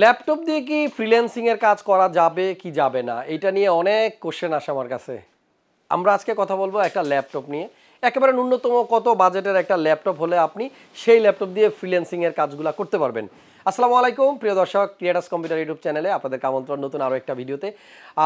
Laptop দিয়ে কি freelancing এর কাজ করা যাবে কি যাবে না? এটা নিয়ে অনেক কোশ্চেন আসে আমার কাছে। আমরা আজকে কথা বলব একটা ল্যাপটপ নিয়ে। একেবারে ন্যূনতম কত বাজেটের একটা ল্যাপটপ হলে আপনি সেই ল্যাপটপ দিয়ে ফ্রিল্যান্সিং এর কাজগুলো করতে পারবেন। আসসালামু আলাইকুম, প্রিয় দর্শক ক্রিয়েটার্স কম্পিউটার ইউটিউব চ্যানেলে আপনাদের আমন্ত্রণ, নতুন আরও একটা ভিডিওতে।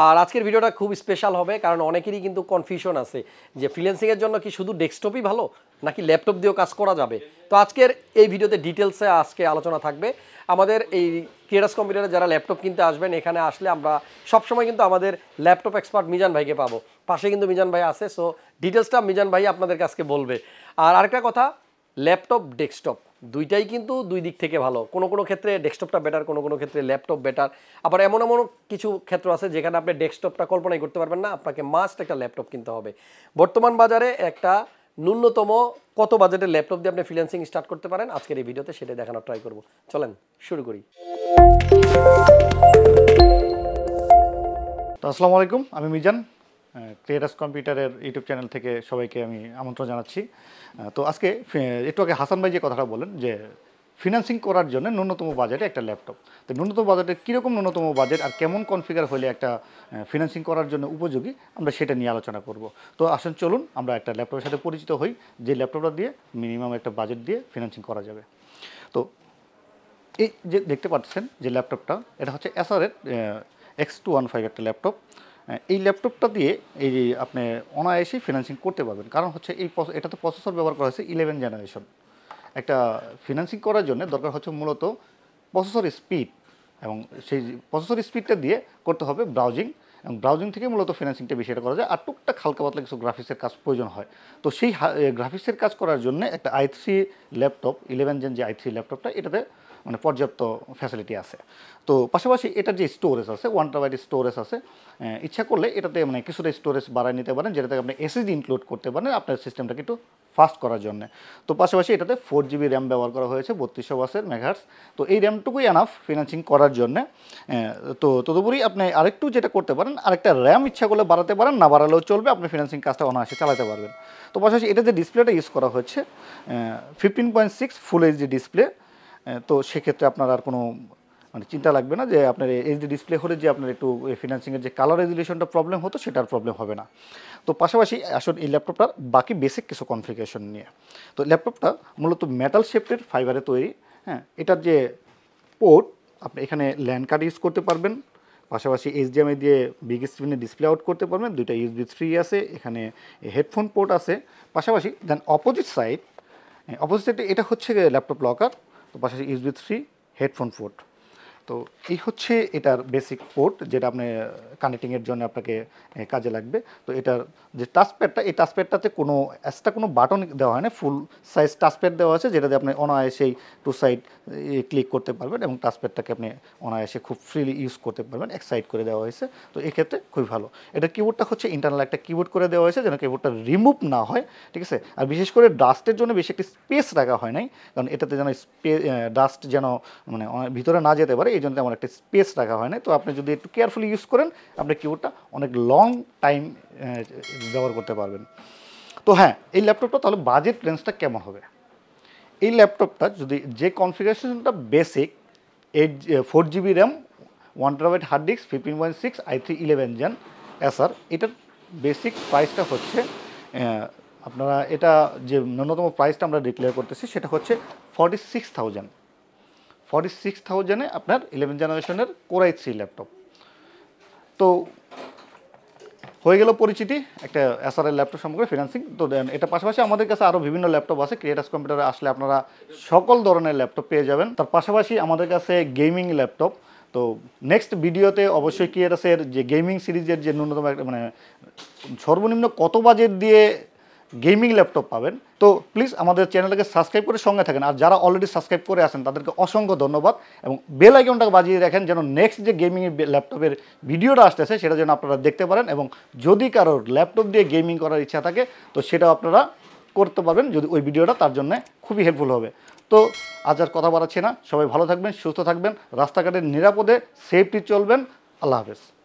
আর আজকের ভিডিওটা খুব স্পেশাল হবে, কারণ অনেকেরই কিন্তু কনফিউশন আছে যে ফ্রিল্যান্সিং এর জন্য কি শুধু ডেস্কটপই ভালো, নাকি ল্যাপটপ দিয়েও কাজ করা যাবে? তো আজকের এই ভিডিওতে ডিটেলসে আজকে আলোচনা থাকবে। আমাদের এই ক্রিয়েটার্স কম্পিউটারে যারা ল্যাপটপ কিনতে আসবেন, এখানে আসলে আমরা সবসময় কিন্তু আমাদের ল্যাপটপ এক্সপার্ট মিজান ভাইকে পাবো। পাশে কিন্তু মিজান ভাই আছে সো ডিটেলসটা মিজান ভাই আপনাদের কাছকে বলবে। আর আরেকটা কথা ল্যাপটপ ডেস্কটপ দুইটাই কিন্তু দুই দিক থেকে ভালো। কোনো কোনো ক্ষেত্রে ডেস্কটপটা বেটার কোনো কোনো ক্ষেত্রে ল্যাপটপ বেটার আবার এমন এমন কিছু ক্ষেত্র আছে যেখানে আপনি ডেস্কটপটা কল্পনাই করতে পারবেন না, আপনাকে মাস্ট একটা ল্যাপটপ কিনতে হবে। বর্তমান বাজারে একটা ন্যূনতম কত বাজেটের ল্যাপটপ দিয়ে আপনি ফ্রিল্যান্সিং স্টার্ট করতে পারেন, আজকের এই ভিডিওতে সেটা দেখানোর ট্রাই করব। চলেন, শুরু করি। আসসালামু আলাইকুম, আমি মিজান। ক্রিয়েটার্স কম্পিউটারের ইউটিউব চ্যানেল থেকে সবাইকে আমি আমন্ত্রণ জানাচ্ছি। তো আজকে একটু আগে হাসান ভাই যে কথাটা বলেন যে ফিনান্সিং করার জন্য ন্যূনতম বাজেটে একটা ল্যাপটপ তো ন্যূনতম বাজেটে কীরকম ন্যূনতম বাজেট আর কেমন কনফিগার হলে একটা ফিনান্সিং করার জন্য উপযোগী, আমরা সেটা নিয়ে আলোচনা করব। তো আসুন, চলুন, আমরা একটা ল্যাপটপের সাথে পরিচিত হই। যে ল্যাপটপটা দিয়ে মিনিমাম একটা বাজেট দিয়ে ফিনান্সিং করা যাবে। তো এই যে দেখতে পাচ্ছেন যে ল্যাপটপটা এটা হচ্ছে এসআরের এক্স টু ওয়ান ফাইভ একটা ল্যাপটপ এই ল্যাপটপটা দিয়ে এই আপনি অনায়াসেই ফিনান্সিং করতে পারবেন। কারণ হচ্ছে এই এটা তো প্রসেসর ব্যবহার করা হয়েছে ইলেভেন জেনারেশন একটা ফিনান্সিং করার জন্য দরকার হচ্ছে মূলত প্রসেসর স্পিড এবং সেই প্রসেসর স্পিডটা দিয়ে করতে হবে ব্রাউজিং এবং ব্রাউজিং থেকে মূলত ফিনান্সিংটা বেশি এটা করা যায়। আর টুকটাক হালকা পাতলা কিছু গ্রাফিক্সের কাজ প্রয়োজন হয়। তো সেই গ্রাফিক্সের কাজ করার জন্য একটা i three laptop eleven gen যে আই থ্রি ল্যাপটপটা এটাতে মানে পর্যাপ্ত ফ্যাসিলিটি আছে। তো পাশাপাশি এটার যে স্টোরেজ আছে ওয়ান টাবাইট স্টোরেজ আছে ইচ্ছা করলে এটাতে মানে কিছুটা স্টোরেজ বাড়ায় নিতে পারেন, যেটাতে আপনি এসএসডি ইনক্লুড করতে পারেন আপনার সিস্টেমটাকে একটু ফাস্ট করার জন্য। তো পাশাপাশি এটাতে ফোর জিবি র্যাম ব্যবহার করা হয়েছে, বত্রিশশো বাসের মেঘার্স তো এই র্যামটুকুই এনাফ ফিনান্সিং করার জন্য তো তদুপরি আপনি আরেকটু যেটা করতে পারেন আরেকটা র্যাম ইচ্ছা করলে বাড়াতে পারেন, না বাড়ালেও চলবে, আপনি ফিনান্সিং কাজটা অনায়াসে চালাতে পারবেন। তো পাশাপাশি এটা যে ডিসপ্লেটা ইউজ করা হচ্ছে fifteen point six full HD display তো সেক্ষেত্রে আপনার আর কোনো মানে চিন্তা লাগবে না যে আপনার এইচডি ডিসপ্লে হলে যে আপনার একটু ফিনান্সিংয়ের যে কালার রেজুলেশনটা প্রবলেম হতো, সেটার প্রবলেম হবে না। তো পাশাপাশি আসলে এই ল্যাপটপটার বাকি বেসিক কিছু কনফিগারেশন নিয়ে। তো ল্যাপটপটা মূলত মেটাল শেপের ফাইবারে তৈরি হ্যাঁ এটার যে পোর্ট আপনি এখানে ল্যান্ড কার্ড ইউজ করতে পারবেন পাশাপাশি এইচডিএমআই দিয়ে বিগ স্ক্রিনে ডিসপ্লে আউট করতে পারবেন। দুইটা ইউজবি থ্রি আছে, এখানে হেডফোন পোর্ট আছে। পাশাপাশি দেন অপোজিট সাইড অপোজিট সাইডে এটা হচ্ছে ল্যাপটপ লকার তো পাশাপাশি ইউজবি থ্রি হেডফোন পোর্ট তো এই হচ্ছে এটার বেসিক পোর্ট যেটা আপনি কানেক্টিংয়ের জন্য আপনাকে কাজে লাগবে। তো এটার যে টাচপ্যাডটা এই টাচপ্যাডটাতে কোনো এক্সট্রা কোনো বাটন দেওয়া হয় না। ফুল সাইজ টাচপ্যাড দেওয়া আছে, যেটাতে আপনি অনায়াসেই টু সাইড ক্লিক করতে পারবেন এবং টাচপ্যাডটাকে আপনি অনায়াসে খুব ফ্রিলি ইউজ করতে পারবেন এক সাইড করে দেওয়া হয়েছে। তো এক্ষেত্রে খুবই ভালো। এটা কিবোর্ডটা হচ্ছে ইন্টারনাল একটা কিবোর্ড করে দেওয়া হয়েছে, যেন কিবোর্ডটা রিমুভ না হয়, ঠিক আছে? আর বিশেষ করে ডাস্টের জন্য বেশি একটি স্পেস রাখা হয় নাই, কারণ এটাতে যেন স্পে ডাস্ট যেন মানে ভিতরে না যেতে পারে এই জন্য তেমন একটা স্পেস রাখা হয় না। তো আপনি যদি একটু কেয়ারফুলি ইউজ করেন, আপনি কিবোর্ডটা অনেক লং টাইম ব্যবহার করতে পারবেন। তো হ্যাঁ এই ল্যাপটপটা তাহলে বাজেট রেঞ্জটা কেমন হবে? এই ল্যাপটপটা যদি যে কনফিগারেশনটা basic eight four GB RAM one terabyte hard disk fifteen point six i three eleven gen SR এটার বেসিক প্রাইসটা হচ্ছে আপনারা এটা যে ন্যূনতম প্রাইসটা আমরা ডিক্লেয়ার করতেছি, সেটা হচ্ছে forty six thousand forty six থাউজেন্ডে আপনার ইলেভেন জেনারেশনের কোরাই থ্রি ল্যাপটপ তো হয়ে গেল পরিচিতি, একটা এসআরএল ল্যাপটপ সম্পর্কে ফিনান্সিং তো দেন, এটা পাশাপাশি আমাদের কাছে আরও বিভিন্ন ল্যাপটপ আছে। ক্রিয়েটার্স কম্পিউটারে আসলে আপনারা সকল ধরনের ল্যাপটপ পেয়ে যাবেন। তার পাশাপাশি আমাদের কাছে গেমিং ল্যাপটপ তো নেক্সট ভিডিওতে অবশ্যই ক্রিয়েটার্সের যে গেমিং সিরিজের যে ন্যূনতম একটা মানে সর্বনিম্ন কত বাজেট দিয়ে গেমিং ল্যাপটপ পাবেন। তো প্লিজ আমাদের চ্যানেলটাকে সাবস্ক্রাইব করে সঙ্গে থাকেন। আর যারা অলরেডি সাবস্ক্রাইব করে আছেন, তাদেরকে অসংখ্য ধন্যবাদ। এবং বেল আইকনটা বাজিয়ে রাখেন যেন নেক্সট যে গেমিং ল্যাপটপের ভিডিওটা আসতেছে, সেটা যেন আপনারা দেখতে পারেন। এবং যদি কারোর ল্যাপটপ দিয়ে গেমিং করার ইচ্ছা থাকে, তো সেটাও আপনারা করতে পারবেন। যদি ওই ভিডিওটা তার জন্য খুবই হেল্পফুল হবে। তো আজ আর কথা বাড়াচ্ছি না। সবাই ভালো থাকবেন, সুস্থ থাকবেন। রাস্তাঘাটে নিরাপদে সেফটি চলবেন। আল্লাহ হাফেজ।